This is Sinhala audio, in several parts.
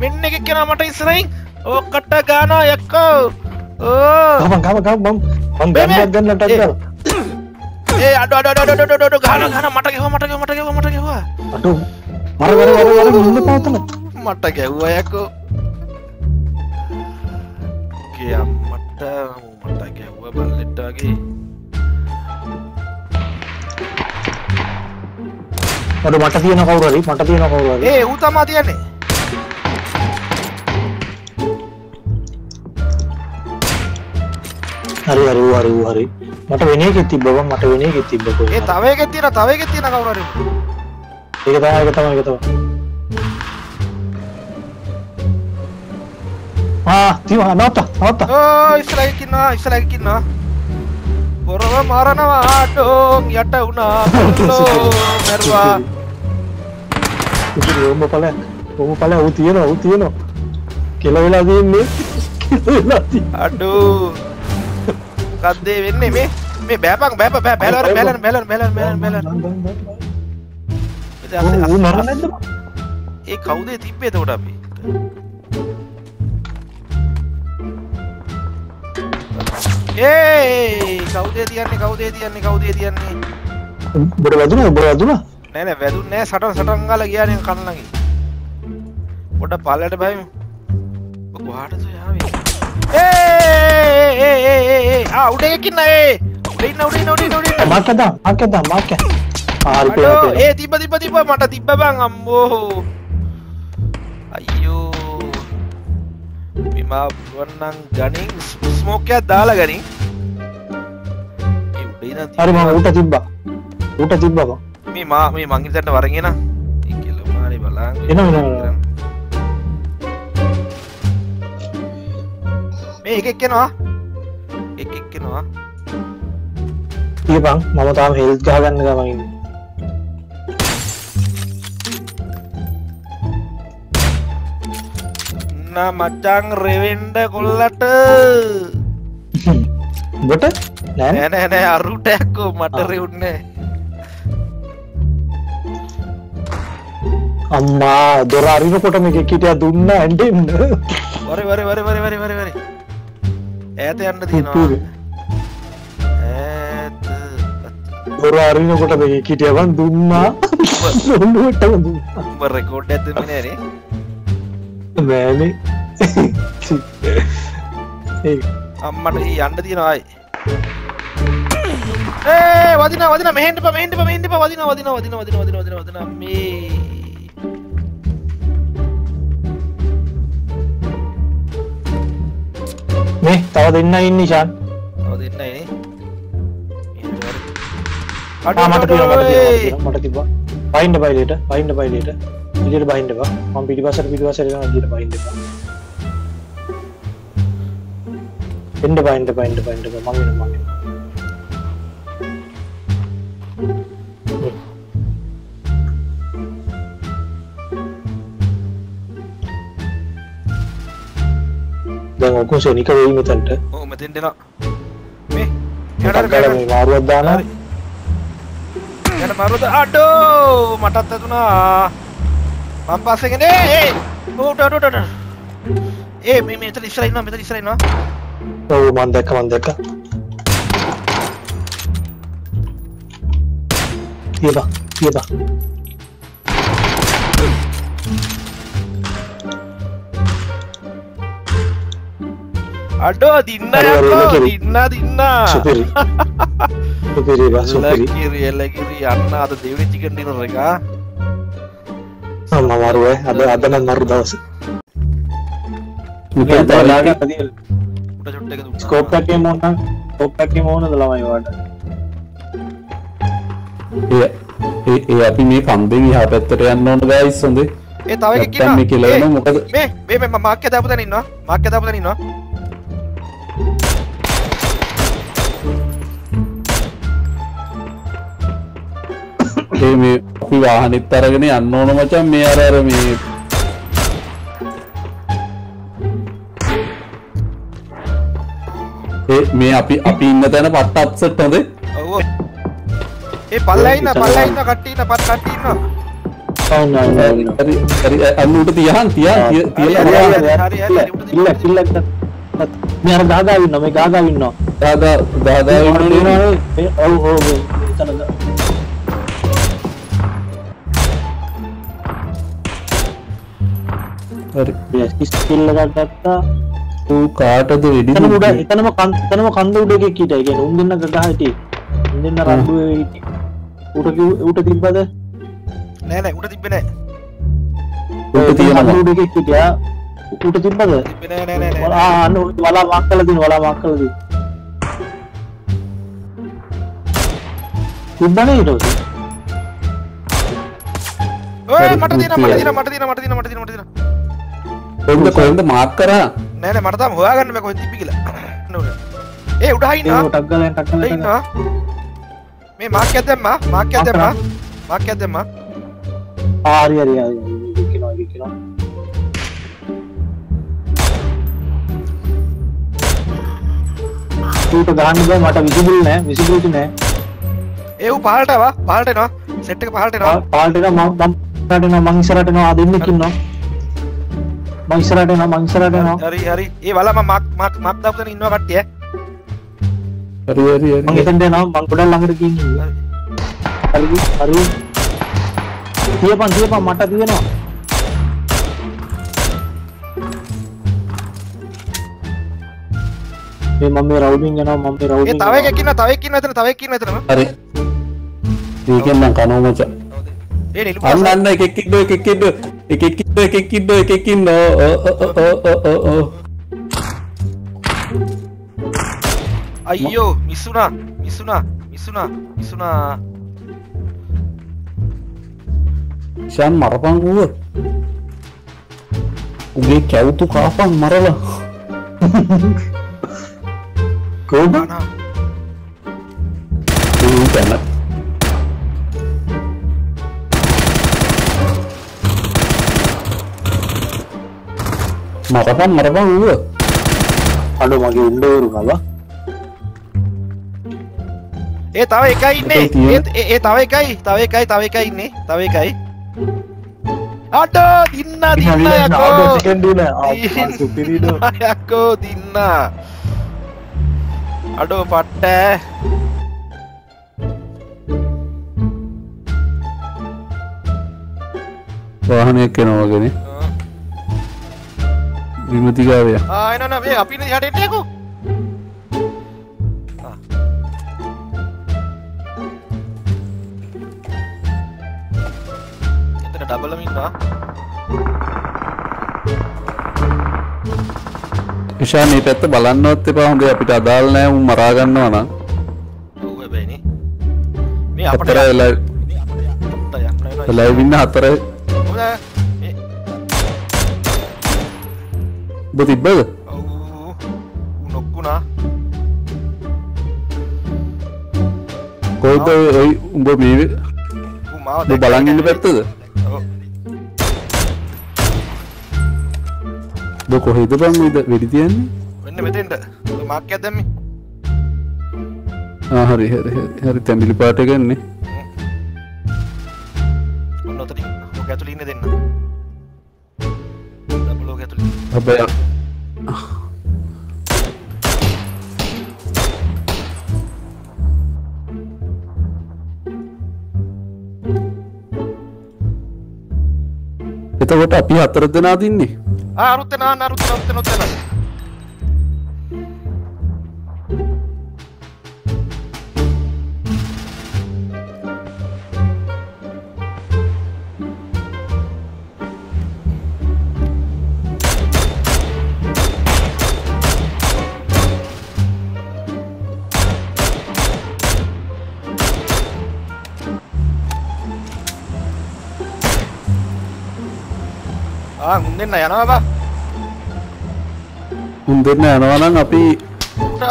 මෙන්න එක කෙන මට ඉස්සරයින් ඕකට ගානා යක්කෝ ඕ. ගම ගම මම. මම ගන්නක් ගන්න ටක් ගාලා ඒ අඩ අඩ අඩ අඩ අඩ ගාන ගාන මට ගැහුවා මට ගැහුවා මට ගැහුවා මට ගැහුවා. අඩු. මර මර මර මර ඉන්න පාතන මට ගැහුවා යකෝ. කියම්මට මට ගැහුවා බල්ලෙට්ට වගේ අඩු මට තියෙන කවුරු හරි මට තියෙන කවුරු හරි. ඒ ඌ තමා තියන්නේ හරි හරි හරි හරි. මට වෙන එකෙක් තිබ්බ බං මට වෙන එකෙක් තිබ්බ කොහෙද ඒ තව එකක් තියෙන තව එකක් තියෙන කවුරු හරි. ඒක තමයි ඒක තමයි ඒක තමයි. ආ තියවා නවත්ත නවත්ත. ඕ ඉස්සරහින් ඉන්නවා ඉස්සරහින් ඉන්නවා. පොරව මරනවා ආටෝන් යට වුණා කොල්ලෝ මැරුවා. ඉතින් ඕම පළ ඕම පළ ඌ තියෙනවා ඌ තියෙනවා. කෙල වෙලා තියෙන්නේ අඩෝ කද්දේ වෙන්නේ මේ මේ බෑපන් බෑප බෑ බැලන බැලන බැලන බැලන බැලන නැද්ද? ඒ කවුදේ තිබ්බේ එතකොට අපි? ඒ කවුදේ තියන්නේ කවුදේ තියන්නේ කවුදේ තියන්නේ? උඹට වැදුනා උඹට වැදුනා? නෑ නෑ වැදුන්නේ නෑ. සටන් සටන් ගාලා ගියානේ කන්නගේ පොඩ පල්ලට බයිමු කොහාටද යාවේ ඒ ඒ ඒ ඉන්න ඒ උඩ ඉන්න උඩ ඉන්න උඩ ඉන්න උඩ ඉන්න. මාක්. ඒ තිබ්බ තිබ්බ තිබ්බ මට තිබ්බ බං අම්බෝ අයියෝ. මෙමා වන්නන් ගනින් ස්මෝකයක් දාලා ගනින්. හරි මම ඌට තිබ්බා. ඌට තිබ්බා බං. මේ මා මේ මංගිතට වරගෙන ඒකෙල මාරි බලන් එනවා, එනවා, එනවා. මේ එකෙක් කෙනවා එකෙක් කෙනවා තියපන් මම තාම හෙල්ත් ගහගන්න ගමන් ඉන්නේ. නා මචං රෙවෙන්ඩ කොල්ලට උඹට? නෑ නෑ. නෑ නෑ අරුටයක්කෝ මට රෙවුන්නේ. අම්මා දොර අරිනකොට මේක කිටිය දුන්න ඇන්ඩෙන්න වරි වරි වරි වරි වරි වරි වරි. ඈත යන්න තියෙනවා දොර අරිනකොට මේක කිටියවන් දුන්නා උඹ රෙකෝඩ් ඇත්ත නෑනේ ඒ අම්මට ඒ යන්න තියෙනවායි ඒ වදින වදින මෙහෙන්ට මෙහෙන්ට මෙහෙන්ට වදින වදින වදින වදින වදින වදින වදින. මේ. මේ තව දෙන්න ඉන්න ශාන් තව දෙන්නයිනේ ආ, මට මට තිබ්බා බයින්ඩ බයිලට බයින්ඩ බයිලට ඉදිට බයින්ඩ බා මම පිටිපසට යනවා ඉදිට බයින්ඩ එන්න බයින්ඩ මම එනවා, මම එනවා. දැන් ඔක්කොම සෙනික වෙයි මෙතන්ට. ඕ මෙතෙන්ට එනවා. මේ ටක් මරුද අඩෝ! මටත් ඇතුනා මං පස්සගෙන ඒ අඩට ඒ මේ මෙතන ඉස්සර ඉන්නවා මෙතන ඉස්සර ඉන්නවා. ඔව් මන් දැක්ක මන් දැක්ක. තියබා තියබා අඩෝ දින්න. දින්න දින්න සුපිරි එලකිරි එලකිරි යන්න අද දෙවනි චිකන් ඩිනර් එක අම්මා මරුවේ අද අද නම් මරු දවස මොකද බලාගෙන උට චොට්ට එක දුන්නා. ස්කෝප් එකේ මොන එකේ මොනද ළමයි වාට ඒ අපි මේ කම්බෙන් එහා පැත්තට යන්න ඕන ගයිස් හොඳේ ඒ තව කියලා මොකද? මේ මේ මේ මම මාක්‍ය දාපු තැන ඉන්නවා මාක්‍ය දාපු ඒ මේ අපි වාහනෙත් අරගෙන යන්න ඕන මචන් මේ අර අර මේ. ඒ මේ අපි අපි ඉන්න තැන පට්ට අප්සෙට් හොඳේ. ඔව්. ඒ පල්ලා ඉන්න පල්ලා ඉන්න කට්ටිය ඉන්න පත් කට්ටිය ඉන්නවා. ඔන්න ඔන්න ඔන්න. හරි හරි අන්න උට තියහන් තියන් තිය කිල්ල, කිල්ල, කිල්ල. මේ අර ගාගා ඉන්නවා මේ ගාගා ඔව් ඔව් ඔව්. එතනද. හරි මේ ස්කිල් එකක් ගත්තා ඌ කාටද වෙඩි දුන්නේ? එතනම කන් එතනම කන්ද උඩ එකෙක් හිටියා. ඒ කියන්නේ උන් දෙන්න. ඌට කිව් ඌට තිබ්බද? නෑ නෑ උඩ තිබ්බේ නෑ උට තියෙනවා කන්ද උඩ එකෙක් හිටියා. ඌට තිබ්බද? තිබ්බේ නෑ නෑ නෑ වලා නෑ අන්න උඩ වලා මාක් කරලා දින වලා මාක් කරලා දින. තිබ්බනේ හරි, මට තියෙනවා මට. තියෙනවා මට තියෙනවා මට තියෙනවා මට තියෙනවා කොහෙන්ද කොහෙන්ද මාක් කරා? නෑ නෑ මට තාම හොයාගන්න බෑ කොහෙද තිබ්බි කියලා ඒ උඩ හා ඒක ඉන්නවා. මේ මාක් එකක් දැම්මා මාක් එකක් දැම්මා. මාක් එකක් දැම්මා. ආ හරි හරි හරි කිනවා කිනවා ඌට ගහන්න මට විසිබල් නෑ විසිබිලිටි නෑ. ඒ ඌ පහළට ආවා. පහළට එනවා. සෙට් එක පහළට මං ඉස්සරහට එනවා මං ඉස්සරහට එනවා. මං හරි හරි. ඒ වල මම මාක් මාක් මාක් දාපු තැන ඉන්නවා කට්ටිය. හරි හරි මං හරි එතනට එනවා මං ගොඩක් ළඟට ගිහින් හරි. හරි තියපන් තියපන් මට තියෙනවා. මේ මම මේ රවුමින් යනවා මම මේ ඒ රවුමින් තව එකෙක් ඉන්නවා තව එකෙක් ඉන්නවා එතන තව එකෙක් ඉන්නවා එතනම. හරි. ඒකෙන් නම් කනෝ මචං ඒ නිලු අන්න අන්න එකෙක් ඉන්න එකෙක් ඉන්න එකෙක් ඉන්න එකෙක් ඉන්න එකෙක් ඉන්න ඕ ඕ ඕ ඕ ඕ ඕ අයියෝ මිස්සුනා මිස්සුනා මිස්සුනා මිස්සුනා ෂාන් මරපන් ඌව උගේ කැවුතු කාපන් මරලා කොහොමද අනා ඌ කන මරපන් මරපන් ඌව. අඩෝ මගේ උණ්ඩවරු නලා ඒ තව එකයි ඉන්නේ. ඒ- තව එකයි තව එකයි තව එකයි ඉන්නේ. තව එකයි. අඩෝ දින්න දින්න යකෝ. දින්න යකෝ දින්න. අඩෝ පට්ට. වාහනයක් එනවාගෙන විමතිකාවය ආයනන මේ අපින හටෙටයකු එතන ඩබලමින්වා විශාන ඒ පැත්ත බලන්නවත් එපා. හොඳ අපිට අදාල් නෑ. උන් මරාගන්නවා නම්. මේ අපට හතර වෙලා යන්න ඔබ තිබ්බද නොක්කුණා කෝද ඔයි උඹ මේ මාව උඹ බලන් ඉන්න පැත්තද ඔබ කොහෙද බං ඉද වෙඩි තියන්නේ වෙන්න මෙතෙන්ට මාක්‍යයක් දැම්මි ආ හරි හරි තැඹිලි පාට ගන්නේ ඔන්න ඔතනින් ඕක ඇතුළේ ඉන්න දෙන්න හැබැයි එතකොට අපි හතර දෙනා දින්නේ? ආ අරුත් දෙන්න යනවා බා. උන් දෙන්න යනවනම් අපි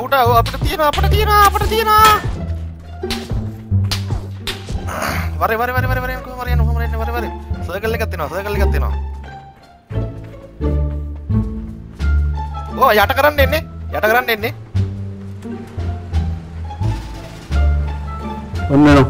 හුට අපිට තියෙනවා අපිට තියෙනවා අපිට තියෙනවා. වරේ වරේ වරේ වරේ වරේ කොහොම හරි යන්න වරේ වරේ. සර්කල් එකක් තියෙනවා සර්කල් එකක් තියෙනවා. ඕ යට කරන්න එන්නේ යට කරන්න එන්නේ. ඔන්න එනවා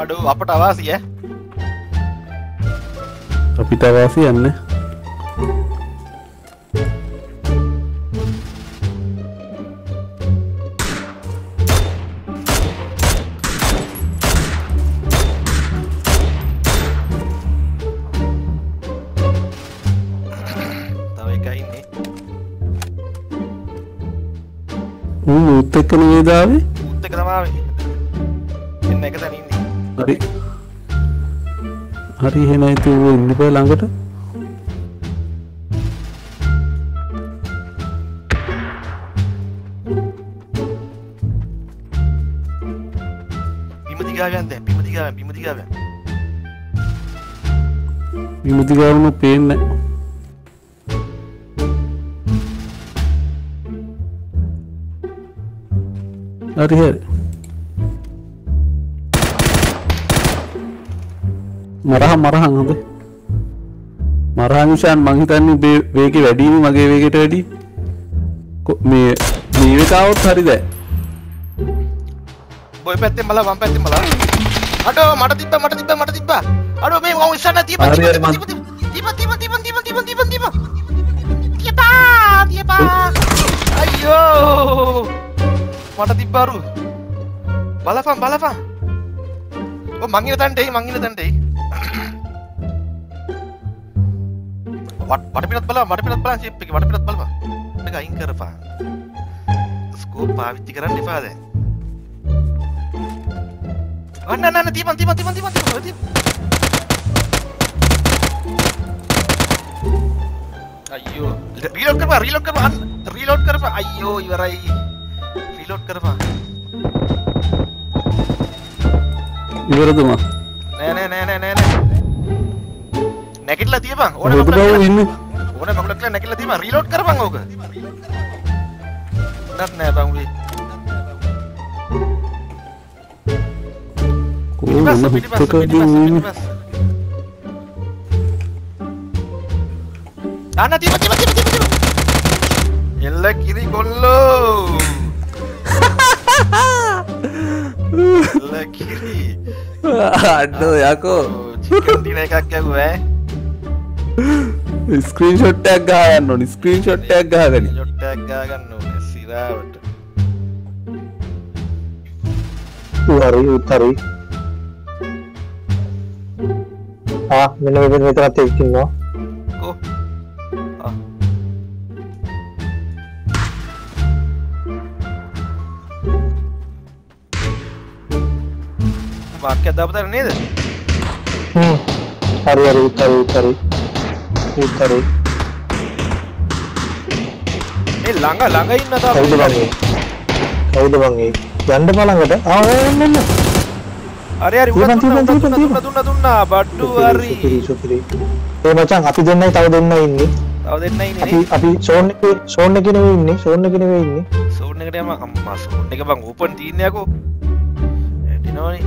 අඩු අපට අවාසිය. අපිට අවාසි යන්න. ඌ ඌත් එක්ක නේදාවේ හරි. හරි එහෙනම් ඉතින් ඌ ඉන්න බෑ ළඟට. බිම දිගාවයන් දැන් බිම දිගාවයන් බිම දිගාවයන් විමුති ගාවුණු පේන්නේ. හරි හරි මරහම් මරහන් හොඳ. මරහංෂාන් මංහිතන්නේ බේ වේක වැඩීම මගේ වේකට වැඩි මේ මේවකාවත් හරි දෑ. බොයි පැත්තෙන් බලා වම් පැත්තෙන් බලා. අඩෝ මට තිබ්බ මට තිබ්බ මට තිබ්බ. අඩෝ මේ මම ඉස්සන්න තියප හරි, හරි, මං- තිබ තිබ තිබ තිබ තිබ තිබ තිබ තිබ තියපා තියපා. අයියෝ! මට තිබ්බරු බලපන් බලපන්. ඔ මං ඉන්න තැනට එයි මං ඉන්න තැනට එයි වට වට පිටත් බලන්න වට පිටත් බලන්න චිප් එක වට පිටත් බලපන් එක අයින් කරපන් ස්කෝප් පාවිච්චි කරන්න එපා දැන් අන්න අන්න අන්න තියපන් තියපන් තියපන් තියපන් තියපන් තියපන් අයියෝ රීලෝඩ් කරපන් රීලෝඩ් කරපන් අන්න රීලෝඩ් කරපන් අයියෝ ඉවරයි රීලෝඩ් කරපන් ඉවරදම නෑ නෑ නෑ නෑ නෑ නැකිටලා තිය බං ඕන ඕන මගුලක් නැකිලා තියම රීලෝඩ් කර ඕක දත් නෑ බං උඹේ කොහොමද පිටකදී Ana tiba tiba tiba tiba tiba. Yella kiri gollo. Yella kiri. Aduh ya aku. Chicken dinner kakek gue. Screen ෂොට්ටක් ගාගන්න ඕන ස්ක්‍රීන් ෂොට්ටක් ගාගන ොට්ටක් ගාගන්න සිරාවට. හරි උත්තරයි මෙන වෙන විතරත් එක්කින්නවා වාක්‍ය දපතර නේද? හරි හරි උත්තරයි උත්තරයි උත්තරයි ඒ ළඟ ළඟ ඉන්න තාම කවුද බං ඒ? කවුද බං ඒ? යන්න බලඟට ආ එන්න එන්න හරි හරි උඩ දුන්නා දුන්නා දුන්නා දුන්නා බඩ්ඩු හරි. සුපිරි ඒ මචං අපි දෙන්නයි තව දෙන්නයි ඉන්නේ. තව දෙන්න අපි ඉන්නේ අපි ෂෝන් එකේ ෂෝන් එකේ නෙවෙයි ඉන්නේ ෂෝන් එකේ නෙවෙයි ඉන්නේ. සෝන් එකට යම අම්මා සෝන් එක බං ඕපන් තියන්නේ යකෝ. ඇටිනවනේ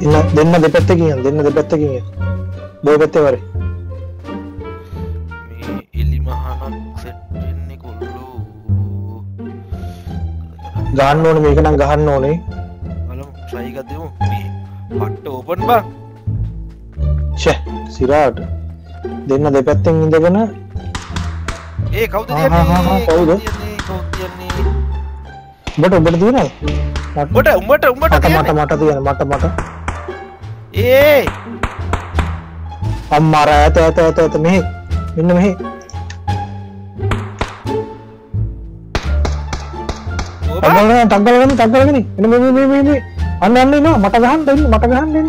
දෙන්න දෙන්න දෙපැත්තකින් යන්න දෙන්න දෙපැත්තකින් යන්න බෝ පැත්තවර එලිමහනක් සෙට්ටෙන්නේ කොල්ලෝ. ගන්න ඕන මේක නම් ගහන්න ඕනේ. ්‍රයිගතමු පට්ට ඕපන් බා. ෂ සිරාට. දෙන්න දෙපැත්තෙන් ඉඳගෙන. ඒ කවුද කවුද? බට උඹට තියෙනයි මට උඹට උඹට මට මට තියෙන මට මට. ඒ අම්මා අර ඈත ඈත ඈත ඈත මෙහෙ. මෙන්න මෙහෙ. ඕබ ටග්ගලගෙන ටග්ගලගෙන ටග්ගලගෙන එන්න මේ මේ මේ මේ අන්න අන්න එනවා. මට ගහන්න දෙන්න මට ගහන්න දෙන්න.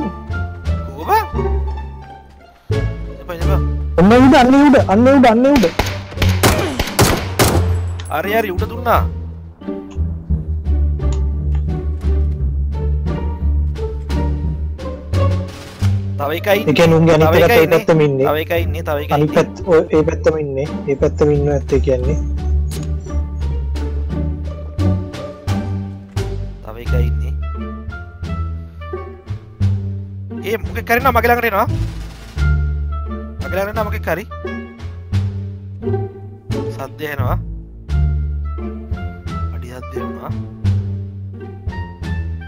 ඔන්න උඩ අන්න උඩ අන්න උඩ අන්න උඩ. හරි හරි උඩ දුන්නා තවයිකයි එක නුන්ගේ අනිකයි පැත්තම ඉන්න. අවයිකයින්නේ තවයි අනි පැත් ඒ පැත්තම ඉන්නේ. ඒ පැත්තම ඉන්න ඇත්ත කියන්නේ. තවයිකයි ඉන්නේ. ඒ මොක කරන්න මගලඟටෙනවා මගලන්න මක කරි සද්‍යයනවා අඩි සද්‍යයවා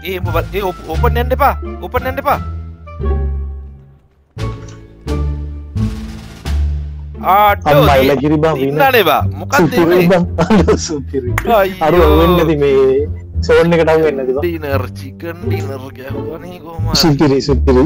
ඒ ඔබ ඔප නැන්ඩපා ඔප නැන්ඩපා අම්මයිල කිරි බං වින ඉන්නනේවා මොකක්ද සුපිරි මේ? බං අඩෝ සුපිරි අර. වෙන්නති මේ සෝන් එකටව වෙන්න තිබ ඩිනර් චිකන් ඩිනර් ගැහුවනේ හරි. සුපිරි සුපිරි